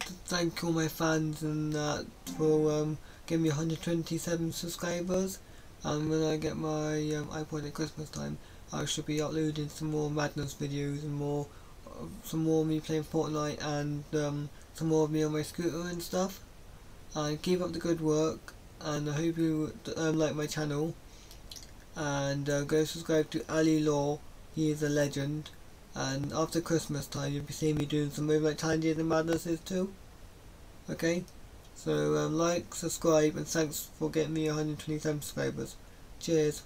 to thank all my fans and that for um, giving me 127 subscribers. And when I get my um, iPod at Christmas time, I should be uploading some more Madness videos and more, uh, some more of me playing Fortnite and um, some more of me on my scooter and stuff. And keep up the good work. And I hope you um, like my channel. And uh, go subscribe to Ali Law. He is a legend and after Christmas time you'll be seeing me doing some like Tangiers and Madnesses too. Okay? So um, like, subscribe and thanks for getting me 127 subscribers. Cheers.